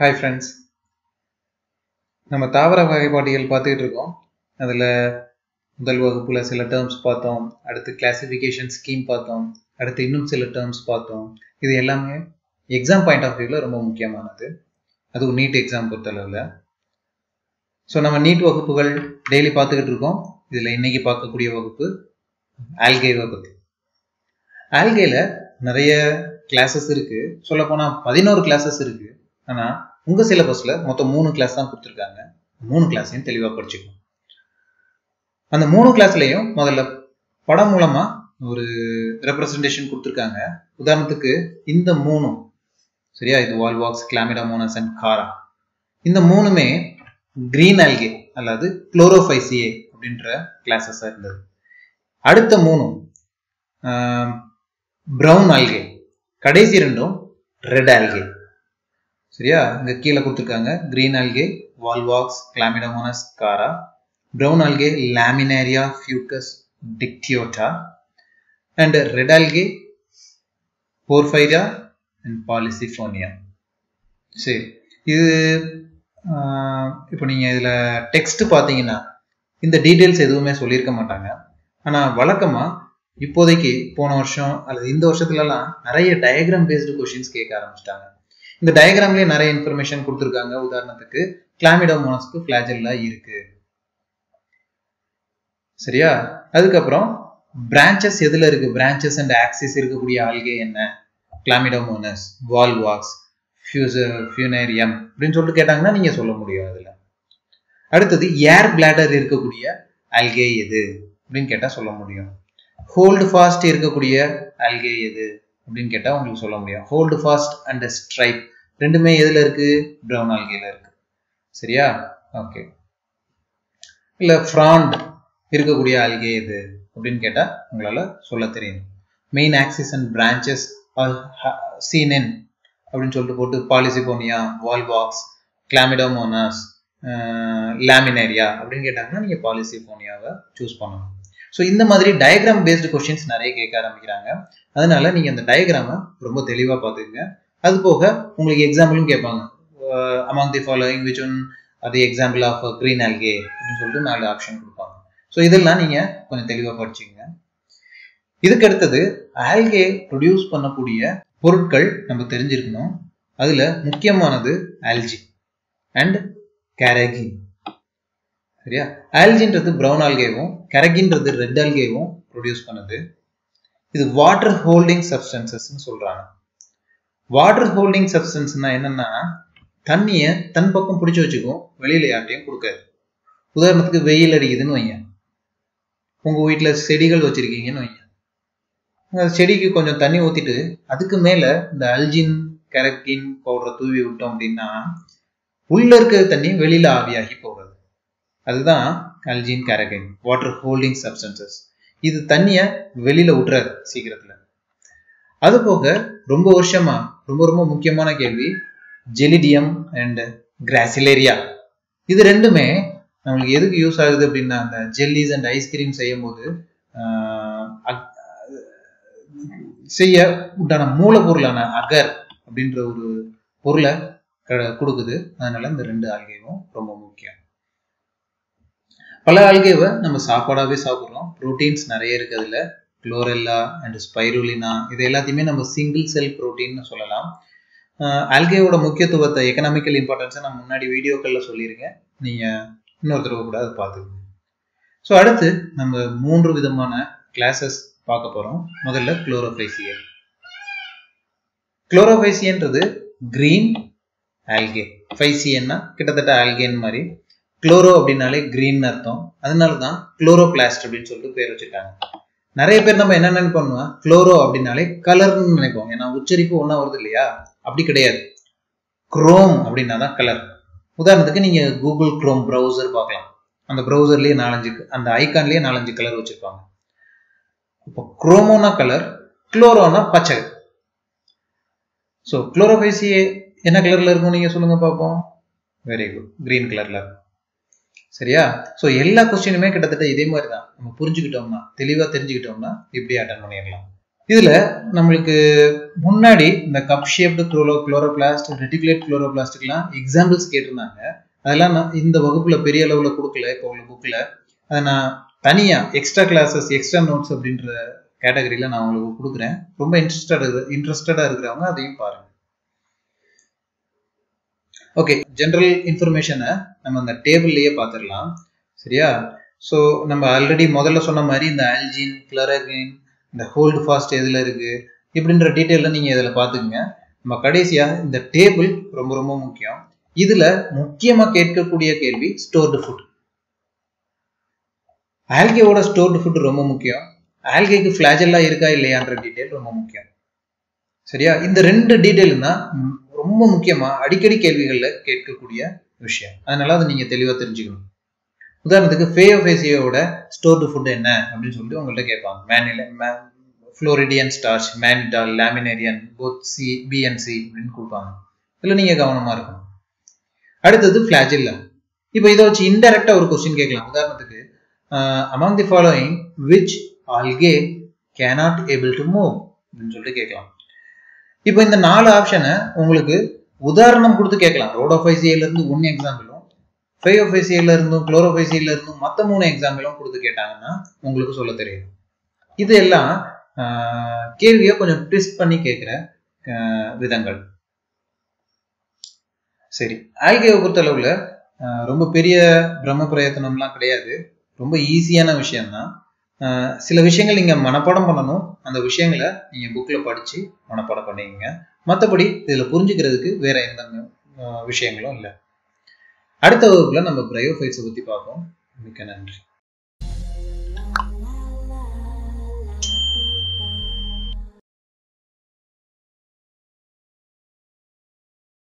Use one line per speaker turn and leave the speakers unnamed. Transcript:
Hi friends நம்ம தாவர வகைப்பாட்டியல் பார்த்துக்கிட்டு இருக்கோம். அதில் முதல் வகுப்பில் சில டேர்ம்ஸ் பார்த்தோம். அடுத்து கிளாசிஃபிகேஷன் ஸ்கீம் பார்த்தோம். அடுத்து இன்னும் சில டேர்ம்ஸ் பார்த்தோம். இது எல்லாமே எக்ஸாம் பாயிண்ட் ஆஃப் வியூவில் ரொம்ப முக்கியமானது. அதுவும் நீட் எக்ஸாம் பொறுத்தளவில். ஸோ நம்ம நீட் வகுப்புகள் டெய்லி பார்த்துக்கிட்டு இருக்கோம். இதில் இன்றைக்கி பார்க்கக்கூடிய வகுப்பு ஆல்கேவை பற்றி ஆல்கேல நிறைய கிளாஸஸ் இருக்குது சொல்லப்போனால் பதினோரு கிளாஸஸ் இருக்குது ஆனால் உங்கள் சிலபஸில் மொத்தம் மூணு கிளாஸ் தான் கொடுத்துருக்காங்க. மூணு கிளாஸையும் தெளிவாக படிச்சுக்கணும். அந்த மூணு கிளாஸ்லையும் முதல்ல படம் மூலமா ஒரு ரெப்ரசன்டேஷன் கொடுத்துருக்காங்க. உதாரணத்துக்கு இந்த மூணும் சரியா? இது வால்வாக்ஸ் கிளாமிடாமோனஸ் அண்ட் காரா இந்த மூணுமே கிரீன் ஆல்கே அல்லது குளோரோஃபைசியே அப்படின்ற கிளாஸஸாக இருந்தது. அடுத்த மூணும் ப்ரௌன் ஆல்கே கடைசி ரெண்டும் ரெட் ஆல்கே சரியா? இங்க கீழே கொடுத்துருக்காங்க. Green algae Volvox Chlamydomonas Chara brown algae Laminaria Fucus Dictyota and red algae Porphyra and Polysiphonia சரி. இது இப்போ நீங்கள் இதில் டெக்ஸ்ட் பார்த்தீங்கன்னா இந்த டீட்டெயில்ஸ் எதுவுமே சொல்லியிருக்க மாட்டாங்க. ஆனால் வழக்கமாக இப்போதைக்கு போன வருஷம் அல்லது இந்த வருஷத்துலலாம் நிறைய டயக்ராம் பேஸ்டு கொஷின்ஸ் கேட்க ஆரம்பிச்சிட்டாங்க. இந்த டயக்ராம்லேயே நிறைய இன்ஃபர்மேஷன் கொடுத்துருக்காங்க. உதாரணத்துக்கு கிளாமிடோமோனஸ்க்கு ஃபிளாஜெல்லா இருக்கு. சரியா? அதுக்கப்புறம் பிரான்ச்சஸ் எதுல இருக்கு? பிரான்ச்சஸ் அண்ட் ஆக்சிஸ் இருக்கக்கூடிய ஆல்கே என்ன? கிளாமிடோமோனஸ் வால்வாக்ஸ் ஃபியூசர் ஃபியூனேரியம் அப்படின்னு சொல்லிட்டு கேட்டாங்கன்னா நீங்க சொல்ல முடியும் அதுல. அடுத்தது ஏர் பிளாடர் இருக்கக்கூடிய ஆல்கே எது? அப்படின்னு கேட்டா சொல்ல முடியும். ஹோல்டு ஃபாஸ்ட் இருக்கக்கூடிய ஆல்கே எது? அப்படின்னு கேட்டா உங்களுக்கு சொல்ல முடியும். ஹோல்டு ஃபாஸ்ட் அண்ட் ஸ்ட்ரைப் ரெண்டுமே எதுல இருக்கு? ப்ரௌன் ஆல்கேல இருக்கு. சரியா? ஓகே இல்ல ஃப்ராண்ட் இருக்கக்கூடிய ஆல்கே எது? அப்படின்னு கேட்டா உங்களால சொல்ல தெரியும். மெயின் ஆக்சிஸ் அண்ட் பிரான்ச்சஸ் சீனென் அப்படின்னு சொல்லிட்டு போட்டு பாலிசிபோனியா வால்பாக்ஸ் கிளாமிடோமோனாஸ் லேமினேரியா அப்படின்னு கேட்டாங்கன்னா நீங்க பாலிசிபோனியாவை சூஸ் பண்ணணும். ஸோ இந்த மாதிரி டயக்ராம் பேஸ்டு கொஷின்ஸ் நிறைய கேட்க ஆரம்பிக்கிறாங்க. அதனால நீங்கள் அந்த டயக்ராமை ரொம்ப தெளிவாக பார்த்துக்குங்க. அது போக உங்களுக்கு எக்ஸாம்பிளும் கேட்பாங்க. Among the following which one அது எக்ஸாம்பிள் ஆஃப் க்ரீன் ஆல்கே அப்படின்னு சொல்லிட்டு நாலு ஆப்ஷன் கொடுப்பாங்க. ஸோ இதெல்லாம் நீங்கள் கொஞ்சம் தெளிவாக படிச்சுங்க இதுக்கு அடுத்தது ஆல்கே ப்ரொடியூஸ் பண்ணக்கூடிய பொருட்கள் நம்ம தெரிஞ்சிருக்கணும். அதில் முக்கியமானது ஆல்ஜி அண்ட் கேரகின் சரியா? ஆல்ஜின்றது ப்ரௌன் ஆல்கேவும் கரகின்றது ரெட் ஆல்கேவும் ப்ரொடியூஸ் பண்ணுது. இது வாட்டர் ஹோல்டிங் சப்ஸ்டன்சஸ்ன்னு சொல்றாங்க. வாட்டர் ஹோல்டிங் சப்ஸ்டன்ஸ்னா என்னன்னா தண்ணிய தன் பக்கம் பிடிச்சி வச்சுக்கும் வெளியில யார்ட்டையும் கொடுக்காது. உதாரணத்துக்கு வெயில் அடிக்குதுன்னு வைங்க. உங்க வீட்டுல செடிகள் வச்சிருக்கீங்கன்னு வைங்க. அந்த செடிக்கு கொஞ்சம் தண்ணி ஊத்திட்டு அதுக்கு மேல இந்த அல்ஜின் கரக்கின் பவுடரை தூவி விட்டோம் அப்படின்னா உள்ள இருக்கிற தண்ணி வெளியில ஆவியாகி போகிறது அதுதான் algin carrageenan water holding substances இது தண்ணியை வெளியில் விட்டுறாது சீக்கிரத்தில். அது போக ரொம்ப வருஷமா ரொம்ப ரொம்ப முக்கியமான கேள்வி ஜெலிடியம் அண்ட் கிராசிலேரியா இது ரெண்டுமே நம்மளுக்கு எதுக்கு யூஸ் ஆகுது அப்படின்னா அந்த ஜெல்லிஸ் அண்ட் ஐஸ்கிரீம் செய்யும் போது செய்ய உண்டான மூலப்பொருளான அகர் அப்படின்ற ஒரு பொருளை கொடுக்குது. அதனால இந்த ரெண்டு ஆல்கேவும் ரொம்ப முக்கியம். பல ஆல்கேவை நம்ம சாப்பாடாவே சாப்பிட்றோம். ப்ரோட்டீன்ஸ் நிறைய இருக்கு அதுல. குளோரெல்லா அண்ட் ஸ்பைருலினா இது எல்லாத்தையுமே நம்ம சிங்கிள் செல் ப்ரோட்டீன்னு சொல்லலாம். ஆல்கேவோட முக்கியத்துவத்தை எக்கனாமிக்கல் இம்பார்ட்டன்ஸை நான் முன்னாடி வீடியோக்களில் சொல்லியிருக்கேன். நீங்கள் இன்னொரு தடவை கூட அதை பார்த்துக்கோங்க. ஸோ அடுத்து நம்ம மூன்று விதமான கிளாஸஸ் பார்க்க போகிறோம் முதல்ல குளோரோஃபைசியன் குளோரோஃபைசியன்றது கிரீன் ஆல்கே ஃபைசியன்னா கிட்டத்தட்ட ஆல்கேன் மாதிரி. குளோரோ அப்படின்னாலே கிரீன் அர்த்தம். அதனால தான் குளோரோபிளாஸ்ட் அப்படின்னு சொல்லிட்டு பேர் வச்சுட்டாங்க. நிறைய பேர் நம்ம என்ன நினைப்போம்னா குளோரோ அப்படின்னாலே கலர்னு நினைப்போம். ஏன்னா உச்சரிப்பு ஒன்றா வருது இல்லையா? அப்படி கிடையாது. குரோம் அப்படின்னா தான் கலர் உதாரணத்துக்கு நீங்க கூகுள் குரோம் ப்ரௌசர் பார்க்கலாம். அந்த ப்ரௌசர்லேயே நாலஞ்சு அந்த ஐக்கான்லேயே நாலஞ்சு கலர் வச்சிருப்பாங்க. இப்போ குரோமோனா கலர் குளோரோனா பச்சை. ஸோ குளோரோபேசியே என்ன கலர்ல இருக்கும் நீங்க சொல்லுங்க பார்ப்போம். வெரி குட் கிரீன் கலர்ல சரியா? ஸோ எல்லா கொஸ்டினுமே கிட்டத்தட்ட இதே மாதிரி தான் நம்ம புரிஞ்சுக்கிட்டோம்னா தெளிவாக தெரிஞ்சுக்கிட்டோம்னா இப்படி அட்டன் பண்ணிடலாம். இதுல நம்மளுக்கு முன்னாடி இந்த cup shaped chloro chloroplast reticulate குளோரோபிளாஸ்டுக்கெலாம் examples கேட்டிருந்தாங்க. அதெல்லாம் நான் இந்த வகுப்பில் பெரிய அளவில் கொடுக்கல இப்போ உள்ள புக்கில் அதை நான் தனியாக எக்ஸ்ட்ரா கிளாஸஸ் எக்ஸ்ட்ரா நோட்ஸ் அப்படின்ற கேட்டகரியில் நான் உங்களுக்கு கொடுக்குறேன். ரொம்ப இன்ட்ரெஸ்டட் இன்ட்ரெஸ்டடா இருக்கிறவங்க அதையும் பாருங்கள் ஓகே ஜென்ரல் இன்ஃபர்மேஷனை நம்ம அந்த டேபிள்லயே பார்த்துடலாம். சரியா? ஸோ நம்ம ஆல்ரெடி முதல்ல சொன்ன மாதிரி இந்த ஆல்ஜின் கிளரகின் இந்த ஹோல்டு ஃபாஸ்ட் எதில் இருக்கு இப்படின்ற டீட்டெயிலில் நீங்கள் இதில் பார்த்துக்குங்க. நம்ம கடைசியாக இந்த டேபிள் ரொம்ப ரொம்ப முக்கியம். இதில் முக்கியமாக கேட்கக்கூடிய கேள்வி ஸ்டோர்டு ஃபுட் ஆல்கேவோட ஸ்டோர்டு ஃபுட் ரொம்ப முக்கியம். ஆல்கேக்கு ஃப்ளாஜெல்லாம் இருக்கா இல்லையான்ற டீட்டெயில் ரொம்ப முக்கியம். சரியா? இந்த ரெண்டு டீட்டெயிலும் தான் ரொம்ப முக்கியமா அடிக்கடி கேள்விகள்ல கேட்கக்கூடிய விஷயம். அதனால அதை நீங்க தெளிவா தெரிஞ்சுக்கணும். உதாரணத்துக்கு ஃபேயோஃபேசியோட ஸ்டோர்டு ஃபுட் என்ன அப்படின்னு சொல்லிட்டு உங்கள்கிட்ட கேட்பாங்க. மேனில floridean starch mannitol laminarin both C B and C அப்படின்னு கொடுப்பாங்க. இதில் நீங்க கவனமா இருக்கணும். அடுத்தது ஃபிளாஜில்லா இப்போ இதை வச்சு இன்டெரக்டா ஒரு கொஸ்டின் கேட்கலாம். உதாரணத்துக்கு among the following which algae cannot able to move அப்படின்னு சொல்லிட்டு கேட்கலாம். இப்போ இந்த நாலு ஆப்ஷனை உங்களுக்கு உதாரணம் கொடுத்து கேட்கலாம். ரோடோஃபைசியில இருந்து ஒன்னு எக்ஸாம்பிளும் ஃபையோஃபைசியில இருந்தும் குளோரோஃபைசியில இருந்தும் மற்ற மூணு எக்ஸாம்பிளும் கொடுத்து கேட்டாங்கன்னா உங்களுக்கு சொல்ல தெரியும். இது எல்லாம் கேள்வியை கொஞ்சம் ட்விஸ்ட் பண்ணி கேட்குற விதங்கள். சரி. ஆல்கேவை பொறுத்தளவுல ரொம்ப பெரிய பிரம்ம பிரயத்தனம்லாம் கிடையாது. ரொம்ப ஈஸியான விஷயம்தான். சில விஷயங்கள் நீங்கள் மனப்பாடம் பண்ணணும். அந்த விஷயங்களை நீங்கள் புக்கில் படித்து மனப்பாடம் பண்ணிக்கங்க. மற்றபடி இதில் புரிஞ்சுக்கிறதுக்கு வேறு எந்த விஷயங்களும் இல்லை. அடுத்த வகுப்பில் நம்ம பிரயோஃபைட்ஸை பற்றி பார்ப்போம். மிக்க நன்றி.